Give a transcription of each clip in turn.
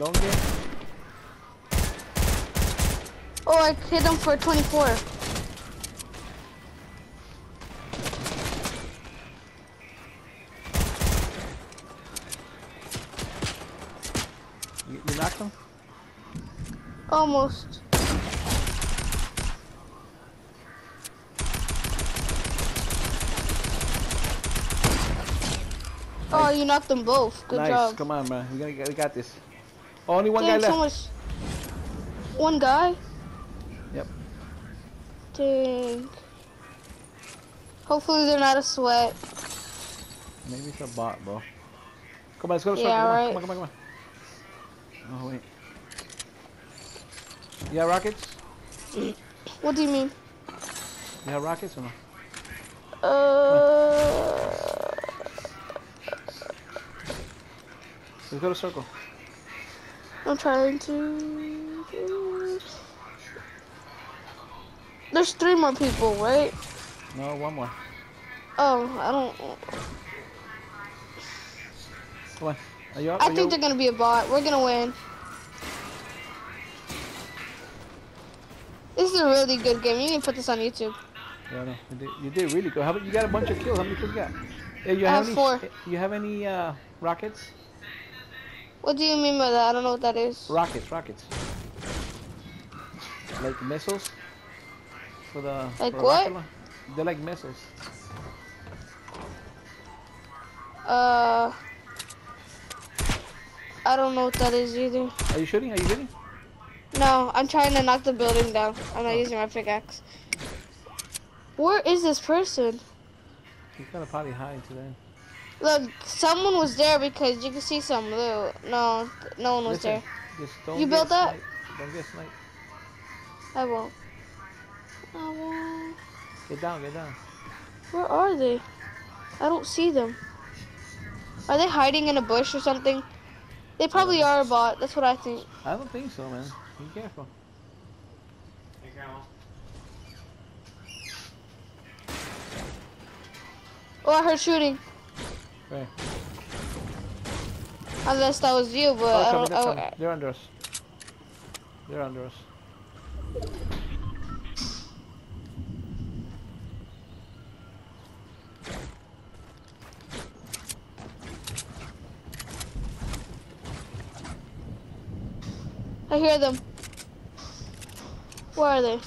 Don't get. Oh, I hit him for 24. You, you knocked him? Almost. Oh, you knocked them both. Good nice. job. Come on, man. We, gotta we got this. Only one Dang, guy left. One guy? Yep. Dang. Hopefully they're not a sweat. Maybe it's a bot, bro. Come on, let's go to Yeah, circle. right. Come on, come on, come on. Oh, wait. You got rockets? What do you mean? You have rockets or no? Uh, Let's go to circle. I'm trying to. There's three more people, right? No, one more. Oh, I don't. Come on. Are you up? I Are you think they're gonna be a bot. We're gonna win. This is a really good game. You can put this on YouTube. Yeah, no, you did, you did really good. How about you got a bunch of kills? How many kills you got? Hey, you I have have any? four. You have any uh, rockets? What do you mean by that? I don't know what that is. Rockets, rockets. Like missiles? For the Like for what? rocket They're like missiles. Uh, I don't know what that is either. Are you shooting? Are you shooting? No, I'm trying to knock the building down. I'm not using my pickaxe. Where is this person? He's gonna probably hide today. Look, someone was there because you can see some loot. No, no one was Listen, there. Just don't You built that? Don't get sniped. I won't. I won't. Get down, get down. Where are they? I don't see them. Are they hiding in a bush or something? They probably are a bot. That's what I think. I don't think so, man. Be careful. Oh, I heard shooting. Right. Unless that was you, but Oh, I don't. coming. they're under us. They're under us. I hear them. Where are they?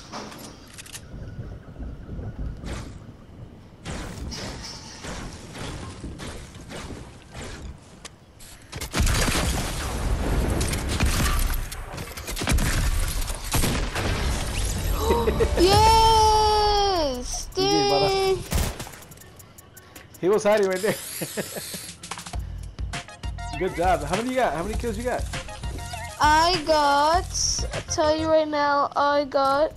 yes! You did, brother. Dang. He was hiding right there. Good job. How many you got? How many kills you got? I got, I'll tell you right now, I got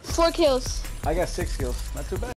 four kills. I got six kills. Not too bad.